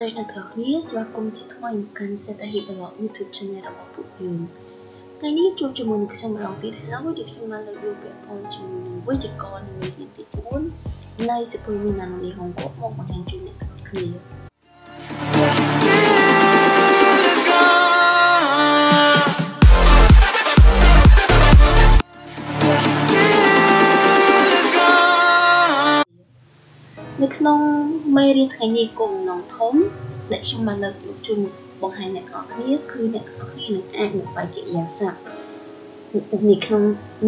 ស្រីអ្នកនរគ្នាស្វាគមន៍ជាថ្មីមកកាន់សេដ្ឋី blog YouTube channel របស់ពួកយើងថ្ងៃនេះជួបជាមួយនឹងខ្ញុំម្ដងទៀតហើយដែលខ្ញុំបានលើកយកពាក្យផងជាមួយនឹងវិជ្ជករនៃទី4នៃសិភុយមីណានូលីហុងកុកមកបង្ហាញជូនអ្នកនរគ្នា នៅក្នុងមេរៀនថ្ងៃនេះគោលបំណងធំដែលខ្ញុំបានលើកយកជូនបង្ហាញអ្នកទាំងអស់គ្នាគឺអ្នកទាំងអស់គ្នានឹងអាចនឹងបែកកិរិយាសព្ទនៅក្នុង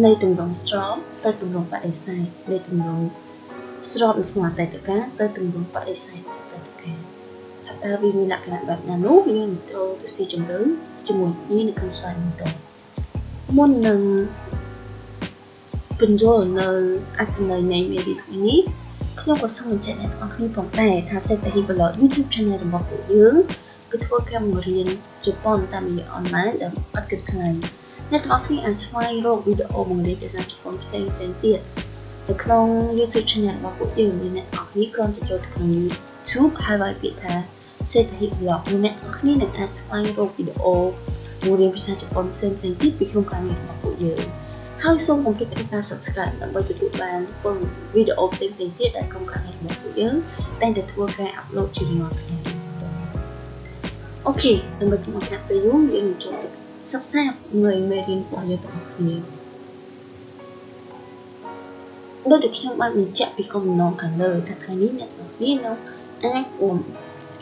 នៃទម្រង់ស្របទៅទម្រង់បដិសេធនៃទម្រង់ស្របនៅក្នុងអតីតកាលទៅទម្រង់បដិសេធអតីតកាលថាតើវាមានលក្ខណៈបែបណានោះយើងនឹងចូលទៅស៊ីជម្រៅជាមួយនេះនៅក្នុងស្លាយនេះទៅមុននឹងបញ្យល់នៅអត្ថន័យនៃមេរៀនថ្ងៃនេះ ខ្ញុំក៏សូមបញ្ជាក់អ្នកទាំងអស់គ្នាផងដែរថាសេដ្ឋី blog YouTube channel របស់ពួកយើងគឺធ្វើការបង្រៀនជប៉ុនតាមរយៈអនឡាញដែលអត់គិតថ្លៃអ្នកទាំងអស់គ្នាអាចស្វែងរកវីដេអូបង្រៀនភាសាជប៉ុនផ្សេងផ្សេងទៀតនៅក្នុង YouTube channel របស់ពួកយើងអ្នកទាំងអស់គ្នាគ្រាន់តែចូលទៅក្នុង YouTube ហើយវាយពាក្យថាសេដ្ឋី blog អ្នកទាំងអស់គ្នានឹងអាចស្វែងរកវីដេអូបង្រៀនភាសាជប៉ុនផ្សេងផ្សេងទៀតពីក្នុងការងាររបស់ពួកយើង ហើយសូមកុំភ្លេចធ្វើការ Subscribe ដើម្បីទទួលបានពលវីដេអូផ្សេងៗទៀតដែលក្រុមការងាររបស់ពួកយើងតែងតែធ្វើការ upload ជារៀងរាល់ថ្ងៃអូខេដើម្បីកុំឲ្យខាត់ពេលយូរយើងនឹងចូលទៅសិក្សានៅមេរៀនរបស់យើងទាំងអស់គ្នាដូចដែលខ្ញុំបានបញ្ជាក់ពីគោលបំណងខាងលើថាថ្ងៃនេះអ្នកទាំងគ្នានៅអាច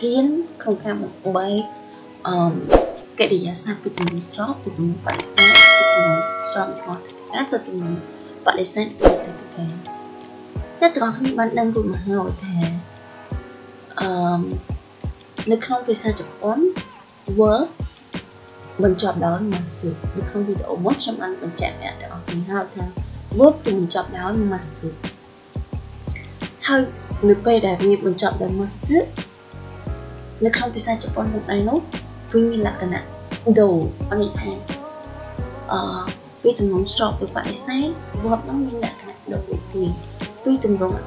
រៀនក្នុងការបំបែកអឺកិរិយាសព្ទពីទំនួលស្របពីទំនួលបរិសេធពីទំនួលស្របរបស់ ការទៅទំនួលបដិសេធទៅទៅការតែត្រង់ខ្ញុំបានដឹងរួចមកហើយថាអឺនៅក្នុងភាសាជប៉ុន word បញ្ចប់ដោយ masu នៅក្នុងវីដេអូមុនខ្ញុំបានបញ្ជាក់អ្នកទាំងអស់គ្នាហើយថា word គឺបញ្ចប់ដោយ masu ហើយនៅពេលដែលវាបញ្ចប់ដោយ masu នៅក្នុងភាសាជប៉ុននោះដែរនោះវាមានលក្ខណៈ do អនិថាអឺ ពីទម្រង់ស្រោបទៅបដិសេធវត្តនោះមានលក្ខណៈដូចគ្នាពីទម្រង់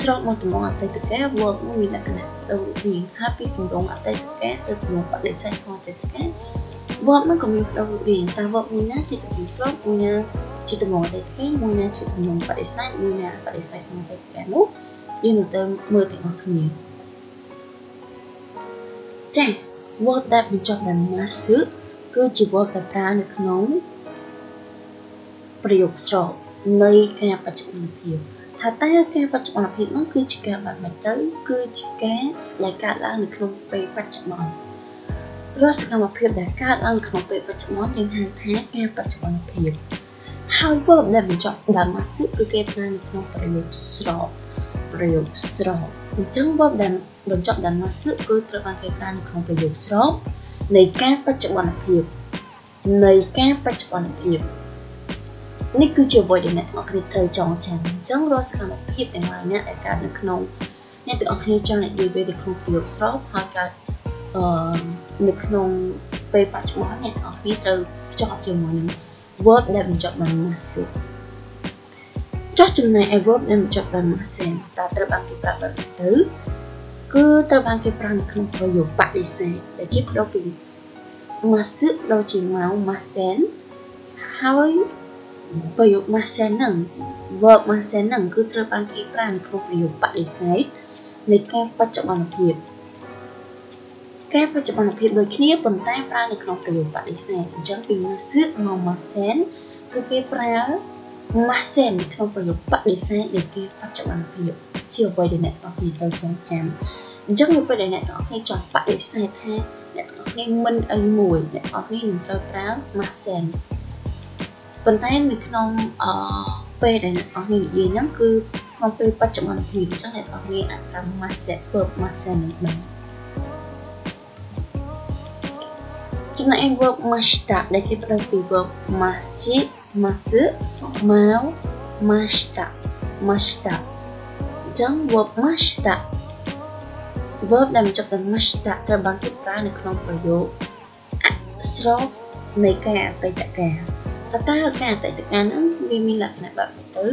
ស្រោបមកទម្រង់អតីតកាលវត្តនោះមានលក្ខណៈដូចគ្នាហើយពីទម្រង់អតីតកាលទៅទម្រង់បដិសេធផងអតីតកាលវត្តនោះក៏មានផ្ដោតរៀងតែវត្តមួយណាជាទម្រង់ស្រោបមួយណាជាទម្រង់អតីតកាលមួយណាជាទម្រង់បដិសេធមួយណាបដិសេធផងអតីតកាលនោះយើងនឹងទៅមើលទាំងអស់គ្នាចា៎ word ដែលបញ្ចប់ដោយ master គឺជា word ដែលប្រើនៅក្នុង ប្រយោគស្រោបនៃការបច្ចុប្បន្នភាពថាតើការបច្ចុប្បន្នភាពនោះគឺជាការបែបម៉េចទៅគឺជាការដែលកើតឡើងនៅក្នុងពេលបច្ចុប្បន្នរាល់សកម្មភាពដែលកើតឡើងក្នុងពេលបច្ចុប្បន្នយើងហៅថាការបច្ចុប្បន្នភាពហើយ verb ដែលបញ្ចប់ដោយ massive គឺគេប្រើនៅក្នុងប្រយោគស្រោបប្រយោគស្រោបអញ្ចឹង verb ដែលបញ្ចប់ដោយ massive គឺត្រូវបានគេប្រើនៅក្នុងប្រយោគស្រោបនៃការបច្ចុប្បន្នភាពនៃការបច្ចុប្បន្នភាព នេះគឺជាអ្វីដែលអ្នកទាំងអស់គ្នាត្រូវចងចាំអញ្ចឹងរាល់សកម្មភាពទាំងឡាយណាដែលកើតនៅក្នុងអ្នកទាំងអស់គ្នាចង់និយាយ về ក្នុងប្រយោគស្របហើយកើតអឺនៅក្នុងពេលបច្ចុប្បន្នអ្នកទាំងអស់គ្នាត្រូវភ្ជាប់ជាមួយនឹង verb ដែលបញ្ចប់ដោយ massive ចុះចំណែក verb ដែលបញ្ចប់ដោយ massive តើត្រូវបានគេប្រើបែបទៅគឺត្រូវបានគេប្រើនៅក្នុងប្រយោគបដិសេធដែលគេបដូរពី massive ដល់ជា mau masen ហើយ ប្រយោគ masen ហ្នឹង verb masen ហ្នឹងគឺត្រូវបានគេប្រើនៅក្នុងប្រយោគបដិសេធនៃការបច្ចុប្បន្នភាពការបច្ចុប្បន្នភាពដូចគ្នាប៉ុន្តែប្រើនៅក្នុងប្រយោគបដិសេធអញ្ចឹងពី masu មក masen គឺគេប្រើ masen នៅក្នុងប្រយោគបដិសេធនៃការបច្ចុប្បន្នភាពជាអ្វីដែលអ្នកទាំងអស់គ្នាត្រូវចងចាំអញ្ចឹងនៅពេលដែលអ្នកទាំងអស់គ្នាចង់បដិសេធថាអ្នកទាំងអស់គ្នាមិនអីមួយអ្នកទាំងអស់គ្នានឹងត្រូវប្រើ masen ប៉ុន្តែនៅក្នុងអឺពេលដែលអ្នកនរនិយាយហ្នឹងគឺក្នុងពេលបច្ចុប្បន្នភាពអញ្ចឹងអ្នកនរអាចប្រើ mindset verb mindset នឹងបានចំណែក verb mashita ដែលគេប្រើពី verb mashi masu mau mashita mashita អញ្ចឹង verb mashita verb ដែលបញ្ចប់ដោយ mashita ត្រូវបានគេប្រើនៅក្នុងប្រយោគស្របនៃការអតីតកាល តើតើការអតីតកាលហ្នឹងវាមានលក្ខណៈបែបនេះទៅ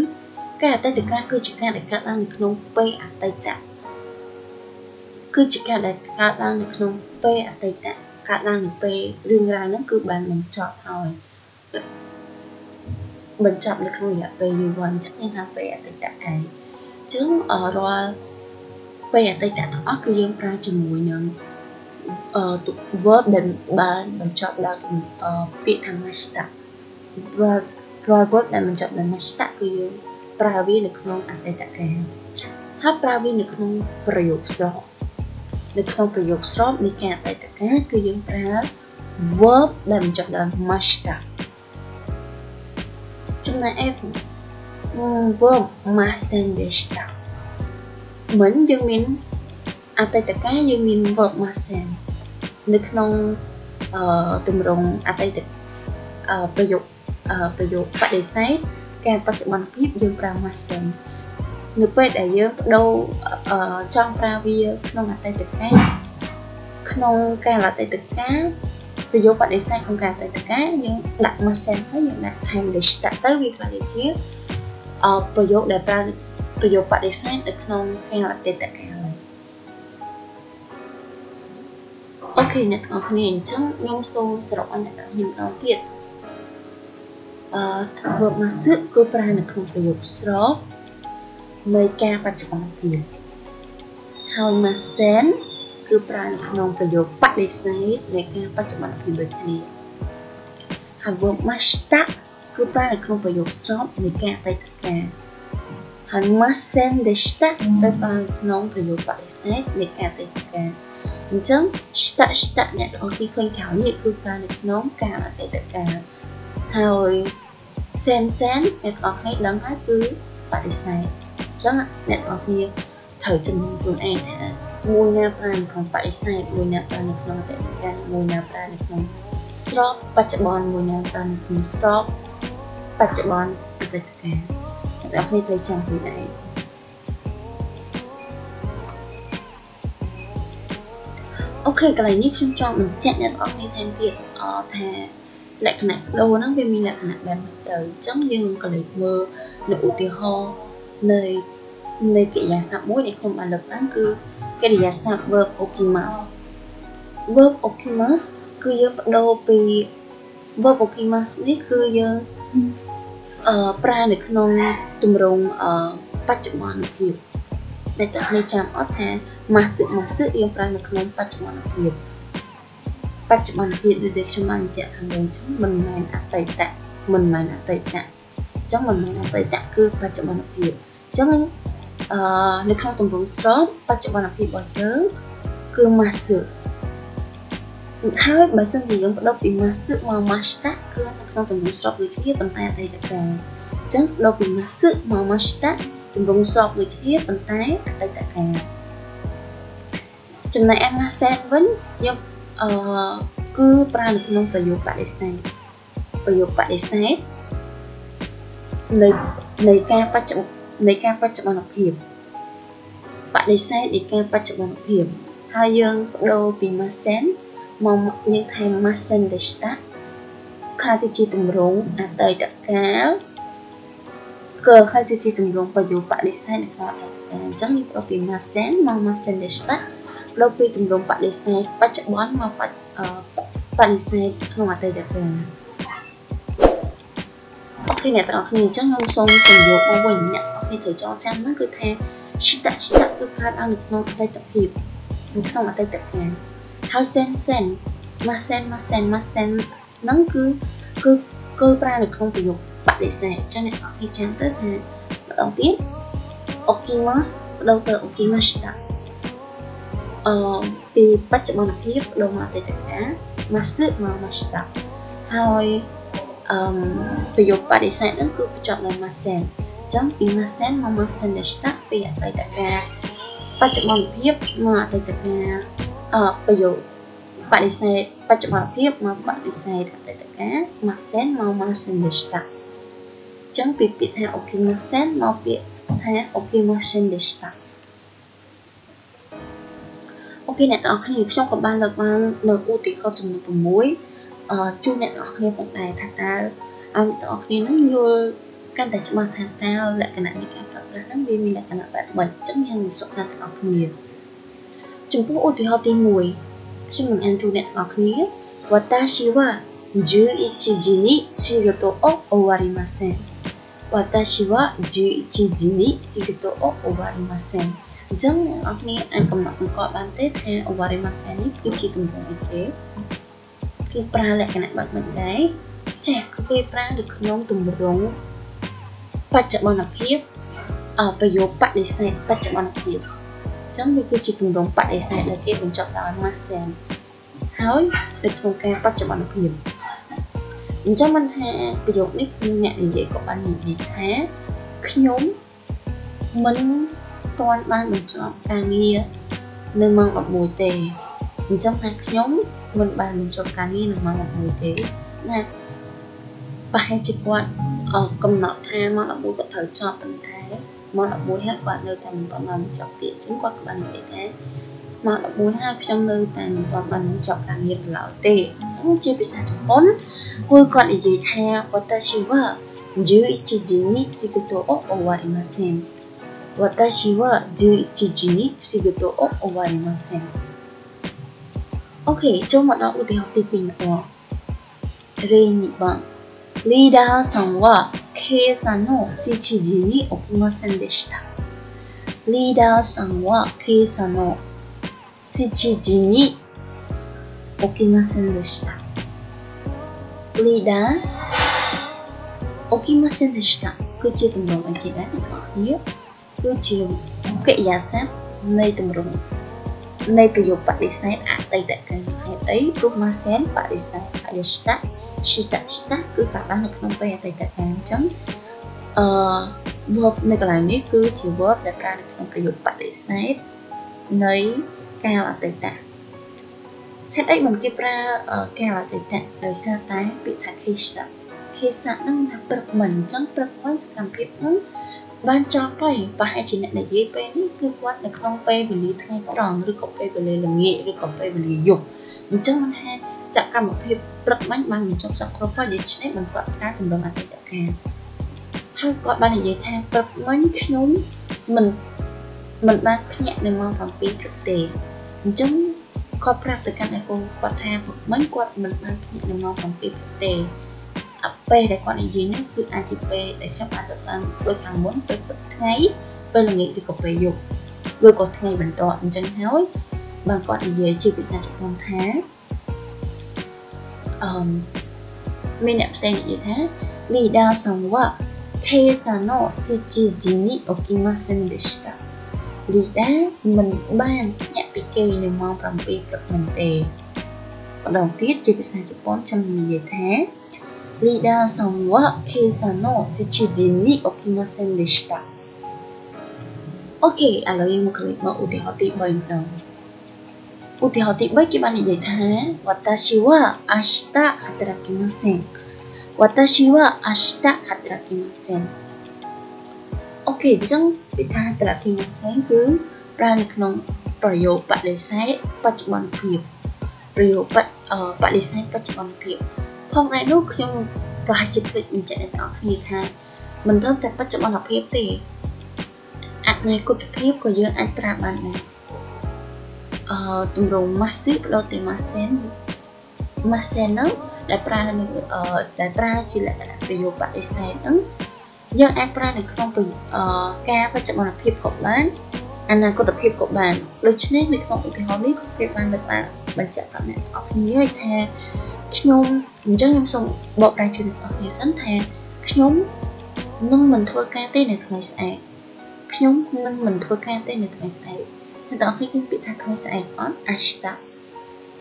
ការអតីតកាលគឺជាការដែលកើតឡើងនៅក្នុងពេលអតីតគឺជាការដែលកើតឡើងនៅក្នុងពេលអតីតកើតឡើងនៅពេលរឿងរ៉ាវហ្នឹងគឺបានបញ្ចប់ហើយបញ្ចប់នៅក្នុងរយៈពេលយូរអញ្ចឹងយើងហៅពេលអតីតកាលអញ្ចឹងរាល់ពេលអតីតទាំងអស់គឺយើងប្រើជាមួយនឹងអឺ verb ដែលបានបញ្ចប់ដោយពាក្យថា mashta រាល់រាល់ verb ដែលបញ្ចប់ដោយ mashta គឺយើងប្រើវានៅក្នុងអតីតកាលហើយប្រើវានៅក្នុងប្រយោគស្របនៅក្នុងប្រយោគស្របនៃការអតីតកាលគឺយើងប្រើ verb ដែលបញ្ចប់ដោយ mashta ចំណែកឯ verb masen deshita មិនយើងមានអតីតកាលយើងមាន verb masen នៅក្នុងអឺទម្រង់អតីតអឺប្រយោគអឺ ប្រយោគបដិសេធការបច្ចុប្បន្នភាពយើងប្រើ masen នៅពេលដែលយើងបដូរចង់ប្រើវាក្នុងអតីតកាលក្នុងកាលអតីតកាលប្រយោគបដិសេធក្នុងកាលអតីតកាលយើងដាក់ masen ហើយយើងដាក់ time deshita ទៅវាខ្លះជាអប្រយោគដែលប្រើប្រយោគបដិសេធនៅក្នុងកាលអតីតកាលអូខេអ្នកទាំងអស់គ្នាអញ្ចឹងខ្ញុំសូមសរុបអន្តរជាតិម្ដងទៀត អឺ verb មកសឹកគឺប្រើនៅក្នុងប្រយោគស្របនៃការបច្ចុប្បន្នភាពហើយ masen គឺប្រើនៅក្នុងប្រយោគបដិសេធនៃការបច្ចុប្បន្នភាពដូចគ្នាហើយ verb mashta គឺប្រើនៅក្នុងប្រយោគស្របនៃការអតីតកាលហើយ masen deshita ទៅប្រើក្នុងប្រយោគបដិសេធនៃការអតីតកាលអញ្ចឹង shita shita អ្នកទាំងអស់គ្នាឃើញក្រោយនេះគឺប្រើនៅក្នុងការអតីតកាល ហើយ sen sen អ្នកទាំងអស់គ្នាដឹងហើយគឺបដិសេធអញ្ចឹងអ្នកទាំងអស់គ្នាត្រូវចំណេញខ្លួនឯងថាមួយណាប្រើនៅក្នុងបដិសេធមួយណាប្រើនៅក្នុងអតីតកាលមួយណាប្រើនៅក្នុងស្របបច្ចុប្បន្នមួយណាប្រើនៅក្នុងស្រប បច្ចុប្បន្នអតីតកាលអ្នកទាំងអស់គ្នាត្រូវចាំខ្លួនឯងអូខេកន្លែងនេះខ្ញុំចង់បញ្ជាក់អ្នកទាំងអស់គ្នាថែមទៀតអថា លក្ខណៈដូរហ្នឹងវាមានលក្ខណៈបែបនេះទៅអញ្ចឹងយើងក៏លេចមើលនៅឧទាហរណ៍នៃនៃកិរិយាសព្ទមួយដែលខ្ញុំបានលើកឡើងគឺកិរិយាសព្ទ verb okimas verb okimas គឺយើងបដូរពី verb okimas នេះគឺយើងអឺប្រើនៅក្នុងទម្រង់អឺបច្ចុប្បន្នភាពអ្នកទាំងនេះចាំអត់ថា masu masu យើងប្រើនៅក្នុងបច្ចុប្បន្នភាព បច្ចុប្បន្នភាពដូចដែលខ្ញុំបានបញ្ជាក់ខាងលើចឹងមិនមែនអតីតមិនមែនអតីតអញ្ចឹងមិនមែនអតីតគឺបច្ចុប្បន្នភាពអញ្ចឹងអឺនៅក្នុងទម្រង់ស្របបច្ចុប្បន្នភាពរបស់យើងគឺ masu ហើយបើសិនជាយើងបដូរពី masu មក mashita គឺនៅក្នុងទម្រង់ស្របដូចគ្នាប៉ុន្តែអតីតកាលអញ្ចឹងបដូរពី masu មក mashita ទម្រង់ស្របដូចគ្នាប៉ុន្តែអតីតកាលចំណែក masen វិញយើង អឺគឺប្រើនៅក្នុងប្រយោគបដិសេធប្រយោគបដិសេធនៃនៃការបច្ចុប្បន្ននៃការបច្ចុប្បន្នភាពបដិសេធនៃការបច្ចុប្បន្នភាពហើយយើងបដូរពី masen មកយើងថែម masen deshita ខ្លះទៅជាទម្រង់អតីតកាលក៏ខ្លះទៅជាទម្រង់ប្រយោគបដិសេធនៅក្នុងអតីតកាលអញ្ចឹងយើងបដូរពី masen មក masen deshita លោ កពីទម្រង់បដិសេធបច្ចុប្បន្នមកបបដិសេធក្នុងអតីតកាលអូខេអ្នកទាំងអស់គ្នាអញ្ចឹងខ្ញុំសូមសំយោគមកវិញអ្នកទាំងអស់គ្នាត្រូវចងចាំហ្នឹងគឺថា shita shita គឺកើតឡើងនៅក្នុងអតីតភាពនៅក្នុងអតីតកាលហើយ sen sen masen masen masen ហ្នឹងគឺគឺគឺប្រើនៅក្នុងប្រយោគបដិសេធអញ្ចឹងអ្នកទាំងអស់គ្នាចាំទៅថាម្ដងទៀត okimas បដូរទៅ okimashita អឺពីបច្ចុប្បន្នភាពដល់មកអតីតកាលមកសឹកមកមកស្តាប់ហើយអឺប្រយោគបដិសេធហ្នឹងគឺបញ្ចប់ដោយ masen អញ្ចឹងពី masen មក masen ដែលស្តាប់ពីអតីតកាលបច្ចុប្បន្នភាពមកអតីតកាលអឺប្រយោគបដិសេធបច្ចុប្បន្នភាពមកបដិសេធអតីតកាល masen មក masen ដែលស្តាប់អញ្ចឹងពីពាក្យថា okimasen មកពាក្យថា okimasen ដែលស្តាប់ អូខេអ្នកទាំងអស់គ្នាខ្ញុំក៏បានលើកបាននៅឧទាហរណ៍ចំនួន6អឺជួយអ្នកទាំងអស់គ្នាផងដែរថាតើឲ្យអ្នកទាំងអស់គ្នានឹងយល់កាន់តែច្បាស់ថាតើលក្ខណៈនៃការប្រើប្រាស់ហ្នឹងវាមានលក្ខណៈបែបម៉េចអញ្ចឹងយើងសិក្សាទាំងអស់គ្នាអ ចំពោះឧទាហរណ៍ទី1ខ្ញុំនឹងអានជូនអ្នកទាំងអស់គ្នា私は11時に仕事を終わりません私は11時に仕事を終わりません អញ្ចឹងអ្នកគ្នាអាចកំណត់សម្គាល់បានទេថា awarimasen នេះគឺជាទម្រង់អីគេគឺប្រើលក្ខណៈបែបមិនដែរចាស់គឺគេប្រើនៅក្នុងទម្រង់បច្ចុប្បន្នភាពអប្រយោគបដិសេធបច្ចុប្បន្នភាពអញ្ចឹងវាគឺជាទម្រង់បដិសេធដែលគេបញ្ចប់ដោយ masen ហើយនៅក្នុងការបច្ចុប្បន្នភាពអញ្ចឹងមិនថាប្រយោគនេះគឺអ្នកនិយាយក៏បាននិយាយថាខ្ញុំមិន ទាន់បានបញ្ចប់ការងារនៅម៉ោង11ទេអញ្ចឹងថាខ្ញុំមិនបានបញ្ចប់ការងារនៅម៉ោង11ទេណាប្រហែលជាគាត់កំណត់ថាម៉ោង11គាត់ត្រូវចប់ប៉ុន្តែម៉ោង11ហើយគាត់នៅតែមិនបានបញ្ចប់ទៀតអញ្ចឹងគាត់ក៏បាននិយាយថាម៉ោង11ហើយខ្ញុំនៅតែមិនបានបញ្ចប់ការងារឡើយទេជាភាសាជប៉ុនគួរគាត់និយាយថា私は11時に仕事を終わりません 私は11時に仕事を終わりません。OK, 今日もなおでやってみよう。例2番。リーダーさんは計算さんの7時に起きませんでした。リーダーさんは計算さんの7時に起きませんでした。リーダー、起きませんでした。口でもでけないか。いいよ。 គ្នាគឺជាកិរិយាសព្ទនៃទម្រង់នៃប្រយោគបដិសេធអតីតកាលហេតុអីព្រោះម៉ាសែនបដិសេធបដិស្តៈឈិតឈិតគឺកាលបាននៅក្នុងពេលអតីតកាលអញ្ចឹងអឺ verb នៅកន្លែងនេះគឺជា verb ដែលប្រើនៅក្នុងប្រយោគបដិសេធនៃកាលអតីតហេតុអីមិនគេប្រើកាលអតីតដោយសារតែពាក្យថា kesa kesa នឹងថាព្រឹកមិនអញ្ចឹងព្រឹកមិនសកម្មភាពនឹង បានចប់ហើយប្រហែលជាអ្នកនិយាយពេលនេះគឺគាត់នៅក្នុងពេលវេលាថ្ងៃត្រង់ឬក៏ពេលវេលាល្ងាចឬក៏ពេលវេលាយប់អញ្ចឹងមិនថាសកម្មភាពព្រឹកមិញបានបញ្ចប់សគ្រប់ហើយដូច្នេះមិនគាត់ការទម្រង់អតីតកាលហើយគាត់បាននិយាយថាព្រឹកមិញខ្ញុំមិនមិនបានភ្ញាក់នៅម៉ោង7ព្រឹកទេអញ្ចឹងគាត់ប្រាប់ទៅកាន់ឯកូនគាត់ថាព្រឹកមិញគាត់មិនបានភ្ញាក់នៅម៉ោង7ព្រឹកទេ ពេលដែលគាត់និយាយនេះគឺអាចជាពេលដែលខ្ញុំអាចទៅតាមដូចខាងមុនពេលព្រឹកថ្ងៃពេលល្ងាចឬក៏ពេលយប់ឬក៏ថ្ងៃបន្ទាប់អញ្ចឹងហើយបានគាត់និយាយជាភាសាជប៉ុនថាអឺមានអ្នកផ្សេងនិយាយថាリーダーさんは今朝の7時に起きませんでしたលីដាមិនបានញាក់ពីគេនៅម៉ោង7ព្រឹកមិនទេម្ដងទៀតជាភាសាជប៉ុនខ្ញុំនិយាយថា リーダーさんは計算の7時に起きませんでした。OK ឥឡូវយើងមកឃើញមកឧទាហរណ៍ទី3ម្ដងឧទាហរណ៍ទី3គេបាននិយាយថា私は明日働きません私は明日働きません OK អញ្ចឹងពាក្យថា働きませんគឺប្រើនៅក្នុងប្រយោគបដិសេធបច្ចុប្បន្នភាពប្រយោគបដិសេធបច្ចុប្បន្នភាព ផងដែរនោះខ្ញុំប្រហែលជាភ្លេចបញ្ជាក់ដល់អ្នកគ្នាថាមិនត្រឹមតែបច្ចុប្បន្នភាពទេអនាគតភាពក៏យើងអាចប្រើបានដែរអឺទម្រង់ massive បដូរទៅ massen massen ហ្នឹងដែលប្រើនៅអឺដែលប្រើជាលក្ខណៈប្រយោគបដិសេធហ្នឹងយើងអាចប្រើនៅក្នុងអឺការបច្ចុប្បន្នភាពក៏បានអនាគតភាពក៏បានដូច្នេះនៅក្នុងឧទាហរណ៍នេះគេបានលើកឡើងបញ្ជាក់ប្រាប់អ្នកនរគ្នាថា ខ្ញុំអញ្ចឹងខ្ញុំសូមបកប្រែជូនអ្នកនរគ្នាសិនថាខ្ញុំនឹងមិនធ្វើការទេនៅថ្ងៃស្អែកខ្ញុំនឹងមិនធ្វើការទេនៅថ្ងៃស្អែកអ្នកនរគ្នាគិតពីថាថ្ងៃស្អែកអត់ ashta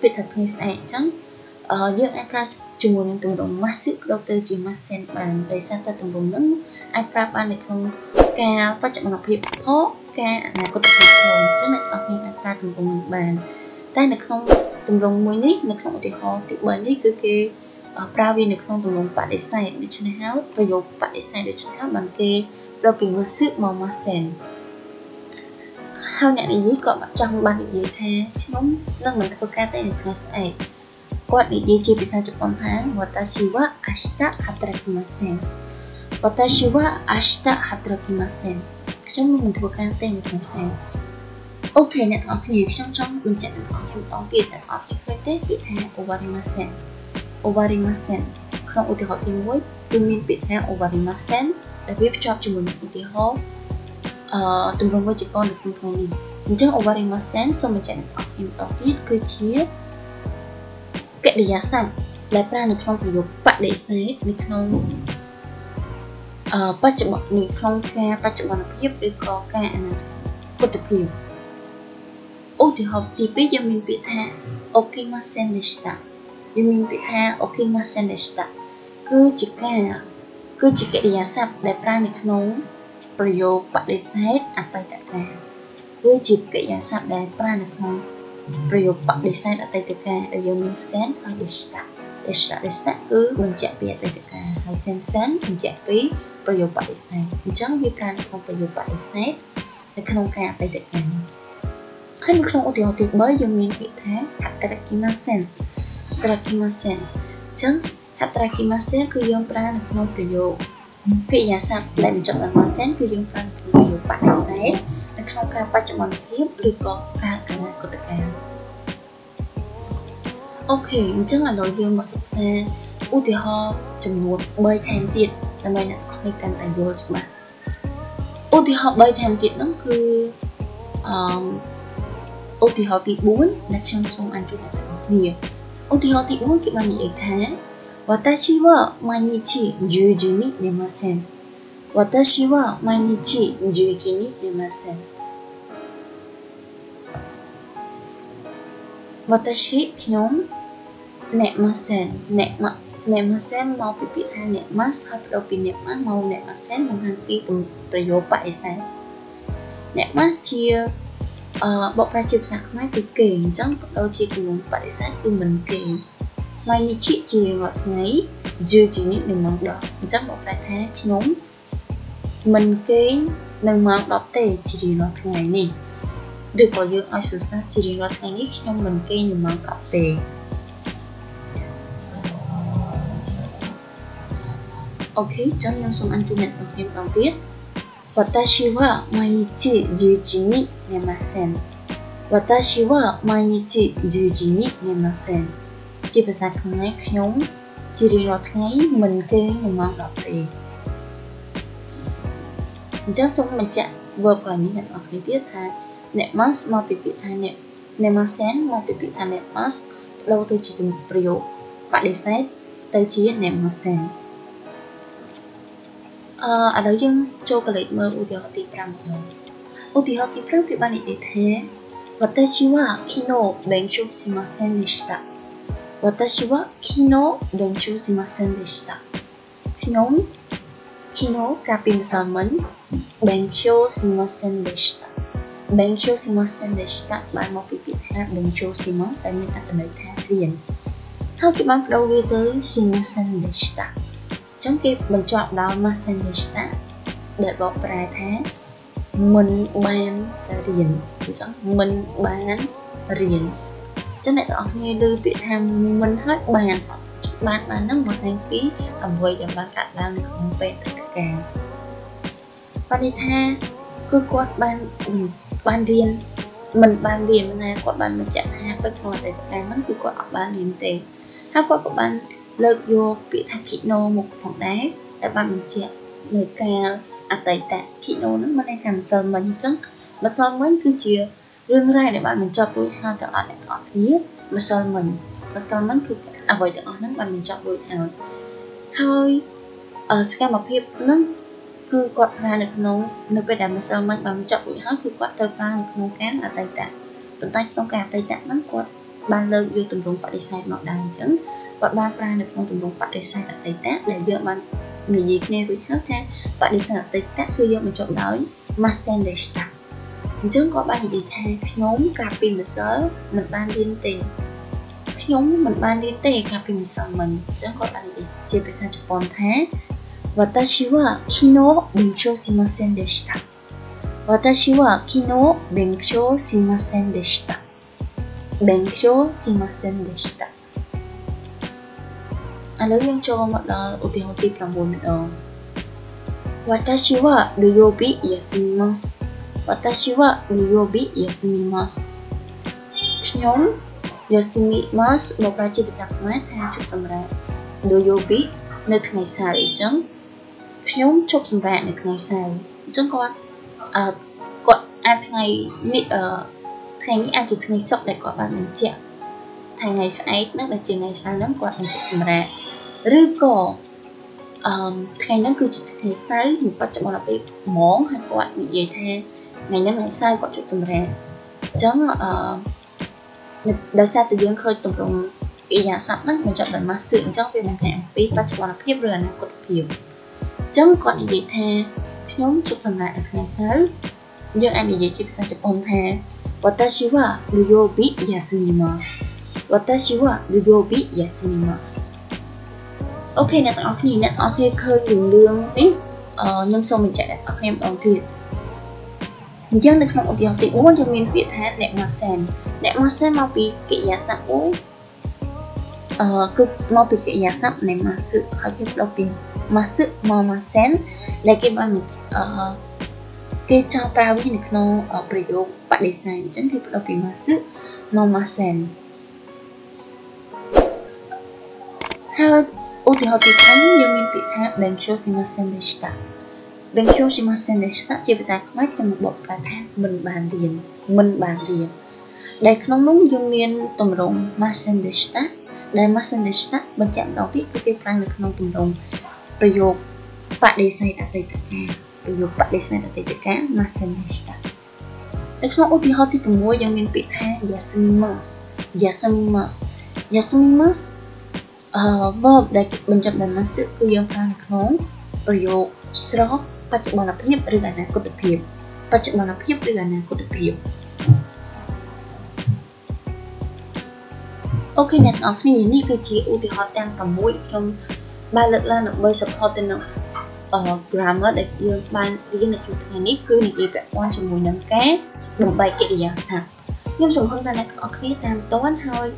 ពីថាថ្ងៃស្អែកអញ្ចឹងអឺយើងអាចប្រើជាមួយនឹងទម្រង់ massive ដល់ទៅជា massen បានដោយសារតែទម្រង់ហ្នឹងអាចប្រើបាននៅក្នុងការបច្ចុប្បន្នភាពផងការអនាគតភាពផងអញ្ចឹងអ្នកនរគ្នាអាចប្រើទម្រង់ហ្នឹងបានតែនៅក្នុង ទម្រង់មួយនេះនៅក្នុងឧទាហរណ៍ទី3នេះគឺគេប្រើវានៅក្នុងទម្រង់បដិសេធដូច្នេះហើយប្រយោគបដិសេធដូច្នេះហើយបានគេប្រពីមកសឹកមកមកសេនហើយអ្នកនិយាយក៏ចង់បាននិយាយថាខ្ញុំនឹងមិនធ្វើការទេនៅថ្ងៃស្អែកគាត់និយាយជាភាសាជប៉ុនថាវតាស៊ីវ៉ាអាស្តាហាត្រាគីម៉ាសេនវតាស៊ីវ៉ាអាស្តាហាត្រាគីម៉ាសេនខ្ញុំនឹងមិនធ្វើការទេនៅថ្ងៃស្អែក អអូខេអ្នកទាំងអស់គ្នាខ្ញុំចង់បញ្ជាក់អ្នកទាំងអស់គ្នាម្ដងទៀតអ្នកទាំងអស់គ្នាឃើញទេពាក្យថា ovarimasen ovarimasen ក្នុងឧទាហរណ៍ទី1គឺមានពាក្យថា ovarimasen ដែលវាភ្ជាប់ជាមួយនឹងឧទាហរណ៍អឺទម្រង់វេយ្យាករណ៍នៅក្នុងថ្ងៃនេះអញ្ចឹង ovarimasen សូមបញ្ជាក់អ្នកទាំងអស់គ្នាម្ដងទៀតគឺជាកិរិយាសព្ទដែលប្រើនៅក្នុងប្រយោគបដិសេធនៅក្នុងអឺបច្ចុប្បន្ននេះក្នុងការបច្ចុប្បន្នភាពឬក៏ការអនាគតភាព ឧទាហរណ៍ទី2យើងមានពាក្យថា okimasen deshita យើងមានពាក្យថា okimasen deshita គឺជាការគឺជាកិរិយាសព្ទដែលប្រើនៅក្នុងប្រយោគបដិសេធអតីតកាលគឺជាកិរិយាសព្ទដែលប្រើនៅក្នុងប្រយោគបដិសេធអតីតកាលដែលយើងមាន sen ហើយ deshita deshita deshita គឺបញ្ជាក់ពីអតីតកាលហើយ sen sen បញ្ជាក់ពីប្រយោគបដិសេធអញ្ចឹងវាប្រើនៅក្នុងប្រយោគបដិសេធនៅក្នុងការអតីតកាល ហើយនៅក្នុងឧទាហរណ៍ទី3យើងមានពាក្យថា hatarakimasen hatarakimasen អញ្ចឹង hatarakimasen គឺយើងប្រើនៅក្នុងប្រយោគកិរិយាសព្ទដែលបញ្ចប់ដោយ masen គឺយើងប្រើក្នុងប្រយោគបដិសេធនៅក្នុងការបច្ចុប្បន្នភាពឬក៏ការអនាគតកាលអូខេអញ្ចឹងឥឡូវយើងមកសិក្សាឧទាហរណ៍ចំនួន3ថែមទៀតដើម្បីអ្នកទាំងអស់គ្នាកាន់តែយល់ច្បាស់ឧទាហរណ៍3ថែមទៀតហ្នឹងគឺអឺ ឧទាហរណ៍ទី4ដែលខ្ញុំសូមអានជូនអ្នកទាំងអស់គ្នាឧទាហរណ៍ទី4គេបាននិយាយថា私は毎日10時に寝ません。私は毎日10時に寝ません。私ខ្ញុំអ្នកម៉ាសែនអ្នកម៉ាអ្នកម៉ាសែនមកពីពាក្យថាអ្នកម៉ាសហើយបដូរពីអ្នកម៉ាសមកអ្នកម៉ាសែនបង្ហាញពីប្រយោគបដិសេធអ្នកម៉ាសជា អឺបកប្រែជាភាសាខ្មែរគឺគេអញ្ចឹងបដូរជាគំនិតបដិសេធគឺមិនគេថ្ងៃនេះជាជារាល់ថ្ងៃយឺជានេះនឹងម៉ោង10អញ្ចឹងបកប្រែថាខ្ញុំមិនគេងនៅម៉ោង10ទេជារៀងរាល់ថ្ងៃនេះឬក៏យើងឲ្យសរសេរជារៀងរាល់ថ្ងៃនេះខ្ញុំមិនគេងនៅម៉ោង10ទេអូខេចឹងខ្ញុំសូមអញ្ជើញអ្នកទាំងគ្នាម្ដងទៀត 私は毎日10時に寝ません。私は毎日10時に寝ません。ជាភាសាខ្មែរខ្ញុំជារៀងរាល់ថ្ងៃមិនគេងនៅម៉ោង10ទេអញ្ចឹងសូមបញ្ជាក់ verb កន្លែងនេះអ្នកទាំងអស់គ្នាទៀតថា nemas មកពីពាក្យថា nemasen មកពីពាក្យថា nemas ដូរទៅជាប្រយោគបដិសេធទៅជា nemasen អឺឥឡូវយើងចូលកលេចមើលឧទាហរណ៍ទី5ម្ដងឧទាហរណ៍ទី5គឺបាននិយាយថា私は昨日勉強しませんでした。私は昨日勉強しませんでした。昨日、昨日កាលពីម្សិលមិញ勉強しませんでした。勉強しませんでしたបានមកពីពាក្យថា勉強しまដែលមានអត្ថន័យថារៀនហើយគេបានបដូរវាទៅしませんでしたអញ្ ចឹងគេបញ្ចប់ដោយ Massenista ដែលបកប្រែថាមិនបានរៀនអញ្ចឹងមិនបានរៀនចឹងអ្នកទាំងអស់គ្នាឮពាក្យថាមិនហើយបានបានបានហ្នឹងមកទាំងពីអ្វីដែលបានកាត់ឡើងនៅក្នុងពេលទឹកការបរិថាគឺគាត់បានបានរៀនមិនបានរៀនណាគាត់បានបញ្ជាក់ថាបិទធម៌តែតែហ្នឹងគឺគាត់អត់បានរៀនទេហើយគាត់ក៏បាន លើកយកពាក្យថាគិណូមកផងដែរដែលបានបញ្ជាក់នៅកាលអតីតគិណូហ្នឹងមិនន័យថាម្សិលមិញអញ្ចឹងម្សិលមិញគឺជារឿងរ៉ាវដែលបានបញ្ចប់រួចហើយទាំងអស់អ្នកទាំងអស់គ្នាម្សិលមិញម្សិលមិញគឺអ្វីទាំងអស់ហ្នឹងបានបញ្ចប់រួចហើយហើយសកម្មភាពហ្នឹងគឺគាត់ប្រើនៅក្នុងនៅពេលដែលម្សិលមិញបានបញ្ចប់រួចហើយគឺគាត់ត្រូវប្រើនៅក្នុងការអតីតប៉ុន្តែក្នុងការអតីតហ្នឹងគាត់បានលើកយកទម្រង់បដិសេធមកដែរអញ្ចឹង គាត់បានប្រើនៅក្នុងទម្រង់បដិសេធអតីតដែលយើងបាននិយាយគ្នារួចហើយថាបដិសេធអតីតគឺយកបញ្ចប់ដោយ Masen Deshta អញ្ចឹងគាត់បាននិយាយថាខ្ញុំកាលពីម្សិលមិនបានរៀនទេខ្ញុំមិនបានរៀនទេកាលពីម្សិលមិញអញ្ចឹងគាត់បាននិយាយជាភាសាជប៉ុនថា私は昨日勉強しませんでした私は昨日勉強しませんでした勉強しませんでした ឥឡូវយើងចូលមកដល់ឧទាហរណ៍ទី6ម្ដង私は土曜日休みます Watashi wa ryobi yasumimasu ខ្ញុំយស្មីម៉ាសមកប្រើជាភាសាខ្មែរថាជប់សម្រាប់ដូយោប៊ីនៅថ្ងៃសៅរ៍អញ្ចឹងខ្ញុំជប់សម្រាប់នៅថ្ងៃសៅរ៍អញ្ចឹងគាត់អឺគាត់អាចថ្ងៃនេះអឺថ្ងៃនេះអាចជាថ្ងៃសុក្រដែលគាត់បានបញ្ជាក់ថ្ងៃស្អែកហ្នឹងដែលជាថ្ងៃសៅរ៍ហ្នឹងគាត់នឹងជប់សម្រាប់ ឬក៏អឺថ្ងៃហ្នឹងគឺជាថ្ងៃសៅរ៍បច្ចុប្បន្នពេលហ្មងហើយគាត់និយាយថាថ្ងៃហ្នឹងថ្ងៃសៅរ៍គាត់ជប់សម្រាប់អញ្ចឹងអឺដោយសារតែយើងឃើញទម្រង់កិរិយាសព្ទហ្នឹងបញ្ចប់ដោយ master អញ្ចឹងវាបង្ហាញអំពីបច្ចុប្បន្នភាពឬអនាគតភាពអញ្ចឹងគាត់និយាយថាខ្ញុំជប់សម្រាប់នៅថ្ងៃសៅរ៍យើងអាចនិយាយជាភាសាជប៉ុនថា私は土曜日休みます私は土曜日休みます អូខេអ្នកទាំងអស់គ្នាអ្នកទាំងអស់គ្នាឃើញរឿងរឿងនេះអឺខ្ញុំសូមបញ្ជាក់អ្នកទាំងអស់គ្នាម្ដងទៀតអញ្ចឹងនៅក្នុងឧទាហរណ៍ទី4យើងមានពាក្យថាអ្នកម៉ាសែនអ្នកម៉ាសែនមកពីកិរិយាសព្ទមួយអឺគឺមកពីកិរិយាសព្ទនៃម៉ាសឹហើយគេផ្ដោតពីម៉ាសឹមកម៉ាសែនដែលគេបានអឺគេចោលប្រើវានៅក្នុងប្រយោគបដិសេធអញ្ចឹងគេផ្ដោតពីម៉ាសឹមកម៉ាសែនហើយ ឧទាហរណ៍ទីខាងយើងមានពាក្យថា Benkyo shimasen deshita Benkyo shimasen deshita ជាភាសាខ្មែរគឺមកបកប្រែថាមិនបានរៀនមិនបានរៀនដែលក្នុងនោះយើងមានទម្រង់ masen deshita ដែល masen deshita បញ្ជាក់ម្ដងទៀតគឺគេប្រើនៅក្នុងទម្រង់ប្រយោគបដិសេធអតីតកាលប្រយោគបដិសេធអតីតកាល masen deshita នៅក្នុងឧទាហរណ៍ទី6យើងមានពាក្យថា yasumi mas yasumi mas yasumi mas verb ដែលបញ្ចប់ដោយ masu គឺយើងប្រើនៅក្នុងប្រយោគស្រោបច្ចុប្បន្នភាពឬអនាគតភាពបច្ចុប្បន្នភាពឬអនាគតភាពអូខេអ្នកទាំងអស់គ្នានេះគឺជាឧទាហរណ៍ទាំង6ខ្ញុំបានលើកឡើងដើម្បី support ទៅនឹង grammar ដែលយើងបានរៀននៅក្នុងថ្ងៃនេះគឺនិយាយពាក់ព័ន្ធជាមួយនឹងការបំបែកកិរិយាសព្ទខ្ញុំសង្ឃឹមថាអ្នកទាំងអស់គ្នាតាមតាន់ហើយ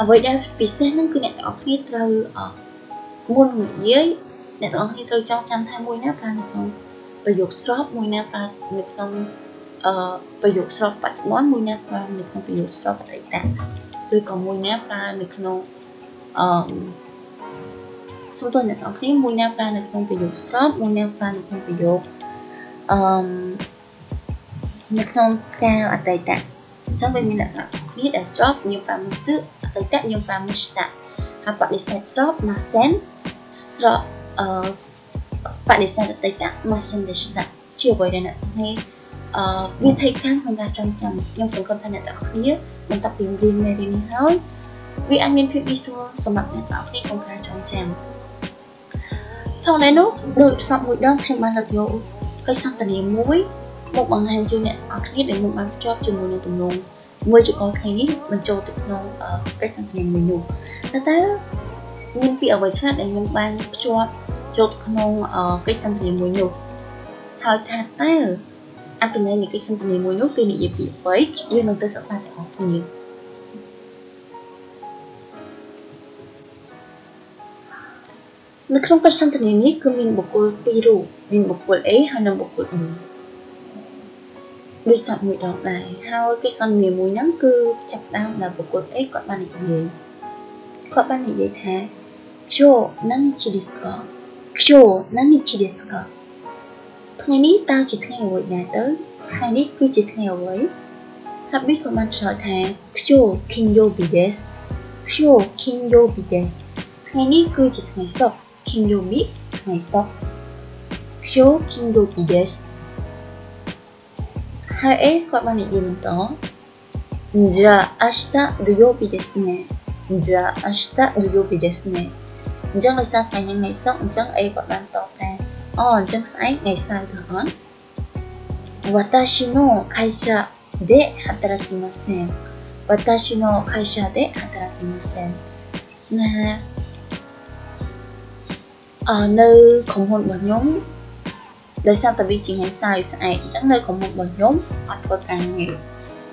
អ្វីដែលពិសេសហ្នឹងគឺអ្នកទាំងអស់គ្នាត្រូវមុននិយាយអ្នកទាំងអស់គ្នាត្រូវចងចាំថាមួយណាប្រើនៅក្នុងប្រយោគស្របមួយណាប្រើនៅក្នុងអឺប្រយោគស្របបច្ចុប្បន្នមួយណាប្រើនៅក្នុងប្រយោគស្របអតីតឬក៏មួយណាប្រើនៅក្នុងអឺសូមទោសអ្នកទាំងអស់គ្នាមួយណាប្រើនៅក្នុងប្រយោគស្របមួយណាប្រើនៅក្នុងប្រយោគអឺនៅក្នុងកាលអតីតអញ្ចឹងវាមានលក្ខណៈ គ្នាដែលស្របយើងប្រើមុសឹអតីតយើងប្រើមុស្តាហើយបដិសេធស្របណាសេនស្របអឺបដិសេធអតីតម៉ាស៊ីនដេស្តាជាអ្វីដែលអ្នកនេះអឺវាថៃខាងក្នុងការចងចាំខ្ញុំសង្ឃឹមថាអ្នកទាំងអស់គ្នាបន្ទាប់ពីរៀនមេរៀននេះហើយវាអាចមានភាពងាយស្រួលសម្រាប់អ្នកទាំងអស់គ្នាក្នុងការចងចាំផងដែរនោះដោយសពមួយដងខ្ញុំបានលើកយកកិច្ចសន្ទនាមួយមកបង្ហាញជូនអ្នកទាំងអស់គ្នាដែលខ្ញុំបានភ្ជាប់ជាមួយនឹងទំនង មួយចកលថ្ងៃនេះបញ្ចូលទៅក្នុងកិច្ចសន្ទនាមួយនោះតែតើមានពាក្យអ្វីខ្លះដែលខ្ញុំបានភ្ជាប់ចូលក្នុងកិច្ចសន្ទនាមួយនោះហើយថាតើអត្ថន័យនៃកិច្ចសន្ទនាមួយនោះគឺនិយាយពីអ្វីយើងនឹងទៅសិក្សាទាំងអស់គ្នានៅក្នុងកិច្ចសន្ទនានេះគឺមានបុគ្គលពីររូបមានបុគ្គល A ហើយនិងបុគ្គល B ដូចសពមួយដងដែរហើយកិច្ចសន្ទនាមួយហ្នឹងគឺចាប់ដើមដោយបុគ្គល A គាត់បាននិយាយគាត់បាននិយាយថា今日何日ですか今日何日ですかថ្ងៃនេះតើជាថ្ងៃអ្វីដែរទៅថ្ងៃនេះគឺជាថ្ងៃអ្វីហាប៊ីក៏បានឆ្លើយថា今日金曜日です今日金曜日ですថ្ងៃនេះគឺជាថ្ងៃសុក្រ金曜日ថ្ងៃសុក្រ今日金曜日です ហើយអេគាត់បាននិយាយបន្តじゃあ明日土曜日ですねじゃあ明日土曜日ですねអញ្ចឹងដោយសារថ្ងៃនេះថ្ងៃសុក្រអញ្ចឹងអេគាត់បានតបថាអូអញ្ចឹងស្អែកថ្ងៃសៅរ៍ទៅអត់私の会社で働きません私の会社で働きませんណាអឺនៅក្រុមហ៊ុនរបស់ខ្ញុំ ដោយសារតែវាជាថ្ងៃសៅរ៍ស្អែកអញ្ចឹងនៅក្រុមហ៊ុនរបស់ខ្ញុំអត់ធ្វើការងារ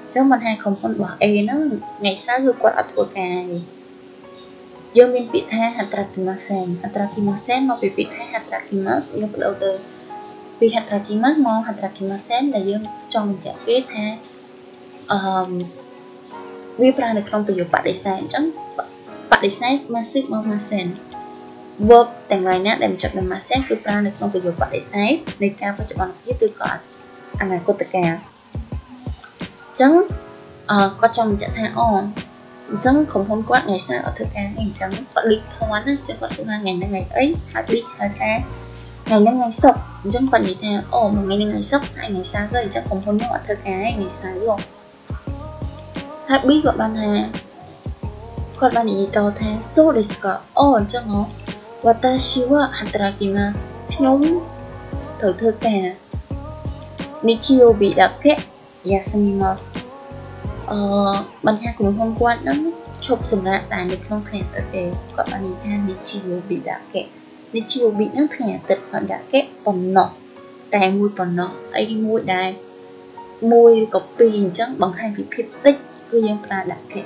អញ្ចឹងមិនថាក្រុមហ៊ុនរបស់ A ហ្នឹងថ្ងៃសៅរ៍គឺគាត់អត់ធ្វើការងារយើងមានពាក្យថា hatrakimasen hatrakimasen មកពីពាក្យថា hatrakimas យើងបដូរទៅពី hatarakimas មក hatarakimasen ដែលយើងចង់បញ្ជាក់គេថាអឺវាប្រើនៅក្នុងប្រយោគបដិសេធអញ្ចឹងបដិសេធ massive មក masen verb ទាំងឡាយណាដែលបញ្ចប់ដោយ masen គឺប្រើនៅក្នុងប្រយោគបដិសេធនៃការបច្ចុប្បន្នភាពឬក៏អនាគតកាលអញ្ចឹងអឺគាត់ចង់បញ្ជាក់ថាអូអញ្ចឹងក្រុមហ៊ុនគាត់ថ្ងៃសៅរ៍អត់ធ្វើការអីអញ្ចឹងគាត់លិចធន់ណាចឹងគាត់ធ្វើថ្ងៃហ្នឹងថ្ងៃអីហើយលិចហើយថាថ្ងៃហ្នឹងថ្ងៃសុក្រអញ្ចឹងគាត់និយាយថាអូមួយថ្ងៃហ្នឹងថ្ងៃសុក្រស្អែកថ្ងៃសៅរ៍ទៅអញ្ចឹងក្រុមហ៊ុនខ្ញុំអត់ធ្វើការឯងថ្ងៃសៅរ៍ហើយ B គាត់បានថាគាត់បាននិយាយតថា so desu ka អូអញ្ចឹងហ៎ watashi wa hatarakimasu ខ្ញុំត្រូវធ្វើការ nichiyobi dake yasumimasu អឺបញ្ហាក្រុមហ៊ុនគាត់ហ្នឹងឈប់សម្រាប់តែនៅក្នុងថ្ងៃអាទិត្យទេគាត់បាននិយាយថា nichiyobi dake nichiyobi ហ្នឹងថ្ងៃអាទិត្យគាត់ dake ប៉ុណ្ណោះតែមួយប៉ុណ្ណោះអីមួយដែរមួយក៏ពីរអញ្ចឹងបង្ហាញពីភាពតិចគឺយើងប្រើ dake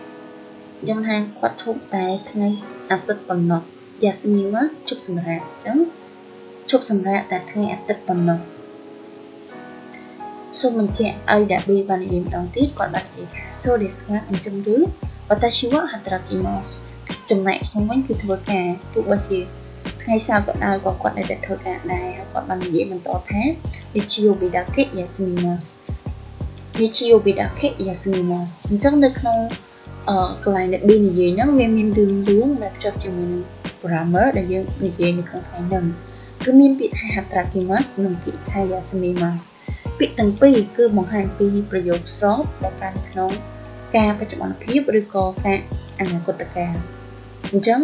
យ៉ាងថាគាត់ឈប់តែថ្ងៃអាទិត្យប៉ុណ្ណោះ Yasmima ជប់សម្រាប់អញ្ចឹងជប់សម្រាប់តែថ្ងៃអាទិត្យប៉ុណ្ណោះសូមបញ្ជាក់ឲ្យដាប៊ីបាននិយាយម្ដងទៀតគាត់បាននិយាយថា so desu ka អញ្ចឹងឬ watashi wa hatarakimasu ចំណែកខ្ញុំវិញគឺធ្វើការទោះបីជាថ្ងៃសៅរ៍ក៏ដោយក៏គាត់នៅតែធ្វើការដែរហើយគាត់បាននិយាយបន្តថា Nichiyobi dake yasumimasu Nichiyobi dake yasumimasu អញ្ចឹងនៅក្នុងអឺកន្លែងដែល B និយាយហ្នឹងវាមានរឿងរឿងដែលភ្ជាប់ជាមួយនឹង grammar ដែលយើងនិយាយនៅក្នុងថ្ងៃនេះគឺមានពាក្យថា hatrakimas និងពាក្យថា yasimimas ពាក្យទាំងពីរគឺបង្ហាញពីប្រយោគស្របដែលបានក្នុងការបច្ចុប្បន្នភាពឬក៏ការអនាគតកាលអញ្ចឹង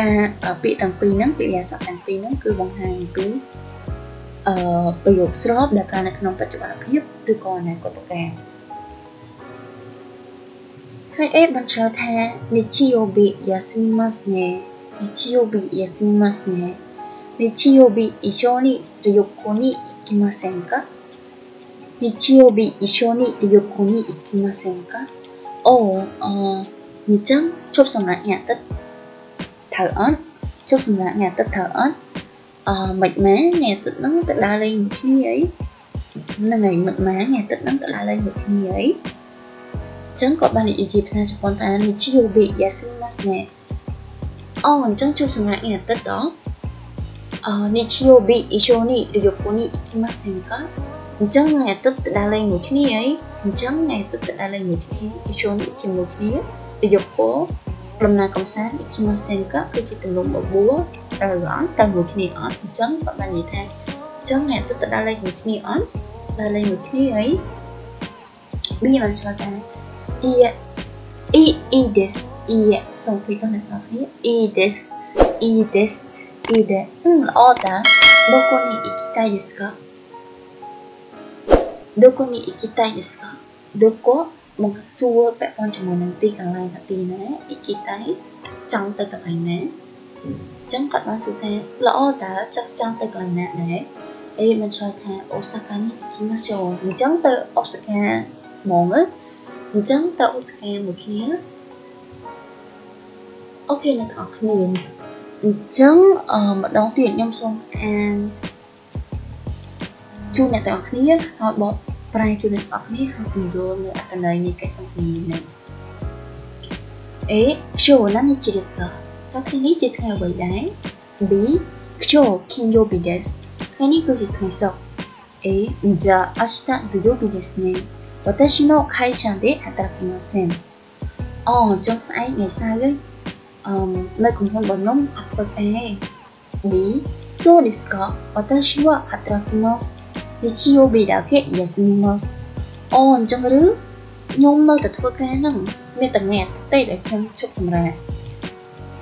ការពាក្យទាំងពីរហ្នឹងពាក្យវាសទាំងពីរហ្នឹងគឺបង្ហាញពីអឺប្រយោគស្របដែលប្រើនៅក្នុងបច្ចុប្បន្នភាពឬក៏អនាគតកាលហើយអេបញ្ជាក់ថា Nichiyobi Yasimimasu ne 日曜日休みますね。日曜日一緒に旅行に行きませんか日曜日一緒に旅行に行きませんかអូអអញ្ចឹងជប់សម្រាប់ថ្ងៃអាទិត្យត្រូវអត់ជប់សម្រាប់ថ្ងៃអាទិត្យត្រូវអត់អមិនម៉ាថ្ងៃអាទិត្យហ្នឹងទៅដើរលេងមួយគ្នាអីហ្នឹងហើយមិនម៉ាថ្ងៃអាទិត្យហ្នឹងទៅដើរលេងមួយគ្នាអីចឹងគាត់បាននិយាយជាផ្នែកជប៉ុនថានេះជាវិយាសិមាស្នេ អូអញ្ចឹងជួយសម្រាប់ថ្ងៃអាទិត្យដល់អឺនេះឈីយោប៊ីអ៊ីឈូនីឬយោពូនីអ៊ីគីម៉ាសិនកាអញ្ចឹងថ្ងៃអាទិត្យទៅដើរលេងមួយគ្នាអីអញ្ចឹងថ្ងៃអាទិត្យទៅដើរលេងមួយគ្នាអ៊ីឈូនីជាមួយគ្នាឬយោពូដំណើរកំសាន្តអ៊ីគីម៉ាសិនកាគឺជាទម្រង់បបួរតើអត់តើមួយគ្នាអត់អញ្ចឹងគាត់បាននិយាយថាអញ្ចឹងថ្ងៃអាទិត្យទៅដើរលេងមួយគ្នាអត់ដើរលេងមួយគ្នាអី B បានឆ្លើយថា E E E ですអ៊ីអ៊ីអ៊ី des អ៊ីសូមពីតអ្នកនរគ្នាអ៊ី des អ៊ី des អ៊ី des អឺល្អតាどこに行きたいですかどこに行きたいですかどこមកសួរពាក់ព័ន្ធជាមួយនឹងទីកន្លែងទីណាអ៊ីគីតៃចង់ទៅកន្លែងណាអញ្ចឹងគាត់បានសួរថាល្អតើចង់ចង់ទៅកន្លែងណាដែរអេមិនឆ្លើយថាអូសាកានេះគីម៉ាសូអញ្ចឹងទៅអូសាកាហ្មងអញ្ចឹងទៅអូសាកាមួយគ្នា អូខេអ្នកទាំងអស់គ្នាអញ្ចឹងអឺម្ដងទៀតខ្ញុំសូមអានជូនអ្នកទាំងអស់គ្នាហើយបបប្រែជូនអ្នកទាំងអស់គ្នាហើយពន្យល់នៅអត្ថន័យនៃកិច្ចសន្ទនានេះអេ今日は何日ですかតើថ្ងៃនេះជាថ្ងៃអ្វីដែរ B 今日金曜日ですថ្ងៃនេះគឺជាថ្ងៃសុក្រ A じゃあ明日土曜日ですね私の会社で働きませんអូចុងស្អែកថ្ងៃសៅរ៍អឺ នៅក្រុមហ៊ុនរបស់ខ្ញុំអត់ធ្វើការទេ B そうですか私は働きます日曜日だけ休みますអូអញ្ចឹងឬខ្ញុំនៅតែធ្វើការហ្នឹងមានតែថ្ងៃអាទិត្យទេដែលខ្ញុំជប់សម្រាប់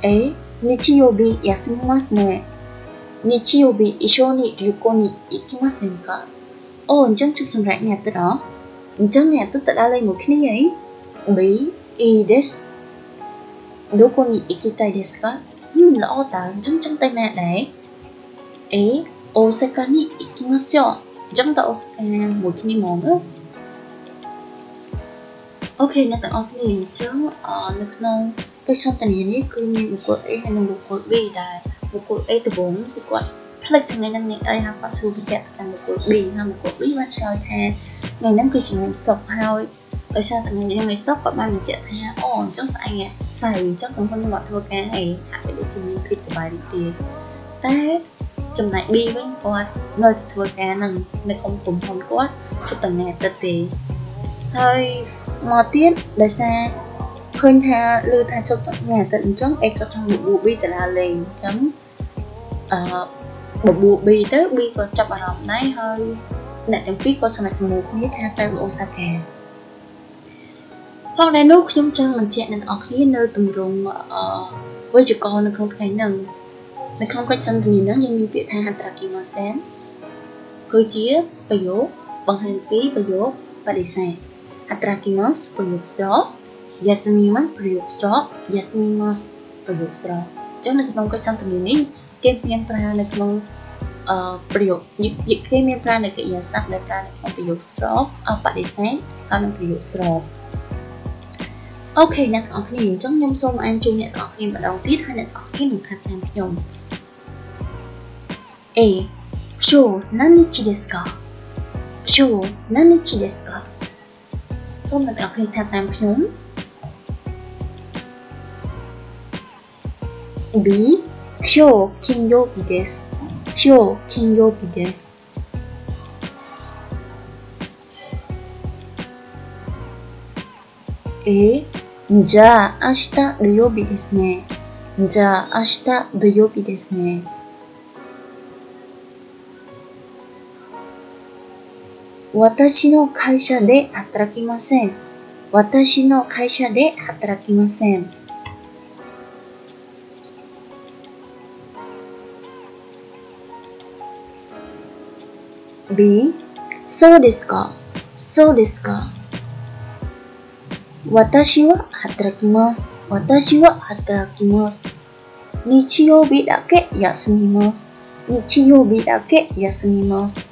អេ日曜日休みますね日曜日一緒に旅行に行きませんかអូអញ្ចឹងជប់សម្រាប់ថ្ងៃអាទិត្យអអញ្ចឹងថ្ងៃអាទិត្យទៅដើរលេងមួយគ្នាអី B いいです どこに行きたいですかうんល្អតើអញ្ចឹងចង់ទៅណាដែរ A 大阪に行きましょうអញ្ចឹងទៅអូស្ការមួយគ្នាហ្មងណាអូខេអ្នកទាំងអស់គ្នាអញ្ចឹងនៅក្នុងកិច្ចសន្ទនានេះគឺមានបុគ្គល A ហើយនិងបុគ្គល B ដែរបុគ្គល A ដំបូងគឺគាត់ផ្ ផ្លេចថ្ងៃហ្នឹងនេះអីហើយគាត់សួរបញ្ជាក់តាមបុគ្គល B ហើយបុគ្គល B បានឆ្លើយថាថ្ងៃហ្នឹងគឺជាថ្ងៃសុក្រហើយ ដោយសារតែថ្ងៃថ្ងៃសុក្រគាត់បានបញ្ជាក់ថាអូអញ្ចឹងស្អែកស្អែកអញ្ចឹងខ្ញុំខ្ញុំមកធ្វើការហើយហាក់ដូចជាមានភាពសប្បាយរីករាយតែចំណែក B វិញគាត់នៅតែធ្វើការនឹងនៅក្នុងក្រុមហ៊ុនគាត់ជិតតែថ្ងៃអាទិត្យទេហើយមកទៀតដោយសារឃើញថាឮថាជប់ថ្ងៃអាទិត្យអញ្ចឹងអេក៏ចង់បបួ B ទៅដើរលេងអញ្ចឹងអឺបបួ B ទៅ B ក៏ចាប់អារម្មណ៍ដែរហើយអ្នកទាំងពីរក៏សម្រេចជាមួយគ្នាថាទៅអូសាកា ផងដែរនោះខ្ញុំចង់បញ្ជាក់អ្នកនរគ្នានៅទម្រង់អឺវិជ្ជាករនៅក្នុងថ្ងៃហ្នឹងនៅក្នុងកិច្ចសន្ទនាហ្នឹងយើងមានពាក្យថាហន្តរាគីម៉ាសែនគឺជាប្រយោគបង្ហាញពីប្រយោគបដិសេធហន្តរាគីម៉ាសប្រយោគស្រោយ៉ាស្មីម៉ាប្រយោគស្រោយ៉ាស្មីម៉ាប្រយោគស្រោអញ្ចឹងនៅក្នុងកិច្ចសន្ទនានេះគេមានប្រើនៅក្នុងអឺប្រយោគយិគេមានប្រើនៅកិរិយាសព្ទដែលប្រើនៅក្នុងប្រយោគស្រោបដិសេធហើយនិងប្រយោគស្រោ អូខេអ្នកទាំងអស់គ្នាអញ្ចឹងខ្ញុំសូមអានជូនអ្នកទាំងអស់គ្នាម្ដងទៀតហើយអ្នកទាំងអស់គ្នានឹងថាតាមខ្ញុំ A 今日何日ですか今日何日ですかសូមអ្នកទាំងអស់គ្នាថាតាមខ្ញុំ B 今日金曜日です今日金曜日です A じゃあ明日土曜日ですね。じゃあ明日土曜日ですね。私の会社で働きません。私の会社で働きません。B そうですか。そうですか。私は働きます。私は働きます。日曜日だけ休みます。日曜日だけ休みます。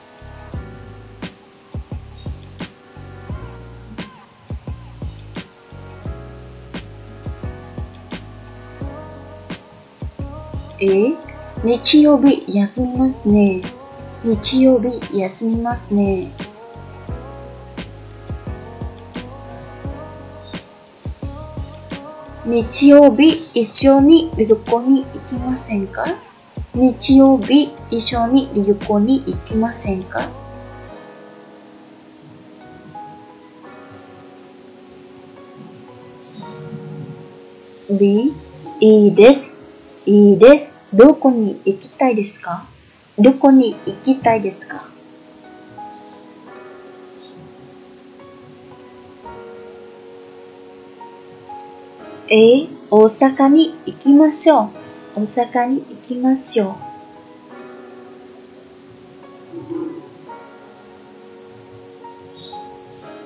え？日曜日休みますね。日曜日休みますね。日曜日一緒に旅行に行きませんか？日曜日一緒に旅行に行きませんか ?B いいです。いいです。どこに行きたいですか？どこに行きたいですか？え大阪に行きましょう。大阪に行きましょう。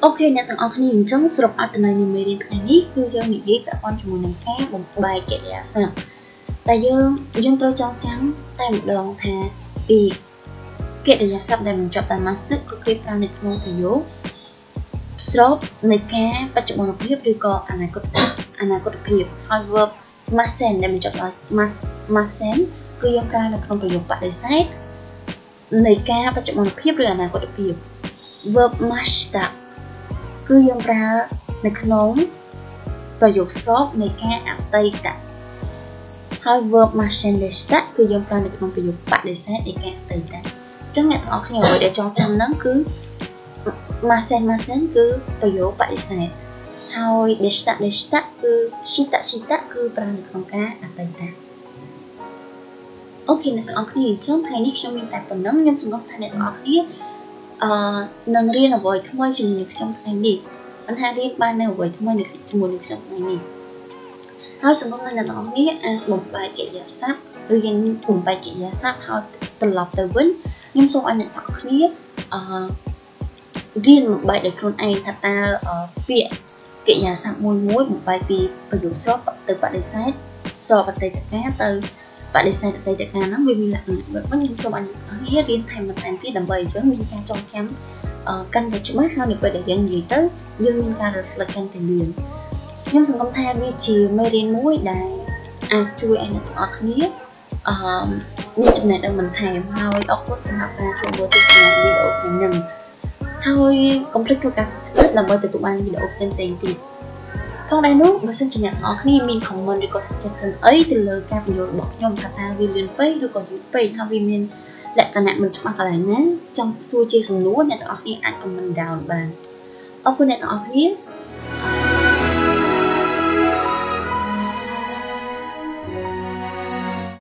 អូខេអ្នកទាំងអស់គ្នាអញ្ចឹងសរុបអត្ថន័យនៃមេរៀនថ្ងៃនេះគឺយើងនិយាយពាក់ព័ន្ធជាមួយនឹងការបំបែកកិរិយាសព្ទតែយើងយើងត្រូវចងចាំតែម្ដងថាពីកិរិយាសព្ទដែលបញ្ចប់ដោយ massive គឺគេប្រើនៅក្នុងប្រយោគស្របនៃការបច្ចុប្បន្នភាពឬក៏អនាគត អនាគតភាពហើយ verb masen ដែលបញ្ចប់ដោយ mas masen គឺយើងប្រើនៅក្នុងប្រយោគបដិសេធនៃការបច្ចុប្បន្នភាពឬអនាគតភាព verb mashta គឺយើងប្រើនៅក្នុងប្រយោគស្របនៃការអតីតហើយ verb machinista គឺយើងប្រើនៅក្នុងប្រយោគបដិសេធនៃការអតីតអញ្ចឹងអ្នកទាំងអស់គ្នាអ្វីដែលចងចាំហ្នឹងគឺ machin machin គឺប្រយោគបដិសេធ ហើយ desta desta គឺ shita shita គឺប្រើនៅក្នុងការអតីតអូខេអ្នកទាំងអស់គ្នាអញ្ចឹងថ្ងៃនេះខ្ញុំមានតែប៉ុណ្ណឹងខ្ញុំសង្ឃឹមថាអ្នកទាំងអស់គ្នាអឺនឹងរៀនអ្វីថ្មីជាមួយនឹងខ្ញុំថ្ងៃនេះមិនថារៀនបាននៅអ្វីថ្មីជាមួយនឹងខ្ញុំថ្ងៃនេះហើយសង្ឃឹមថាអ្នកទាំងអស់គ្នាអាចបំបែកកិរិយាសព្ទឬយើងបំបែកកិរិយាសព្ទហើយត្រឡប់ទៅវិញខ្ញុំសូមឲ្យអ្នកទាំងអស់គ្នាអឺរៀនបំបែកដោយខ្លួនឯងថាតើពាក្យ កិរិយាសព្ទមួយមួយបំបែកពីប្រយោគស្របទៅបដិសេធស្របអតីតកាលទៅបដិសេធអតីតកាលហ្នឹងវាមានលក្ខណៈបែបហ្នឹងខ្ញុំសូមឲ្យអ្នកគ្នារៀនថែមបន្ថែមទៀតដើម្បីឲ្យយើងមានការចងចាំកាន់តែច្បាស់ហើយនៅពេលដែលយើងនិយាយទៅយើងមានការ reflect កាន់តែលឿនខ្ញុំសង្ឃឹមថាវាជាមេរៀនមួយដែលអាចជួយឲ្យអ្នកទាំងអស់គ្នាអឺមានចំណេះដឹងបន្ថែមហើយអរគុណសម្រាប់ការចូលមើលទស្សនាវីដេអូថ្ងៃនេះ ហើយកុំភ្លេចធ្វើការ subscribe ដើម្បីទទួលបានវីដេអូផ្សេងៗទៀតផងដែរនោះបើសិនជាអ្នកទាំងអស់គ្នាមាន comment ឬក៏ suggestion អីទៅលើការបញ្យល់របស់ខ្ញុំថាតើវាលឿនពេកឬក៏យឺតពេកថាវាមានលក្ខណៈមិនច្បាស់កន្លែងណាចង់សួរជាសំណួរអ្នកទាំងអស់គ្នាអាច comment down បានអរគុណអ្នកទាំងអស់គ្នា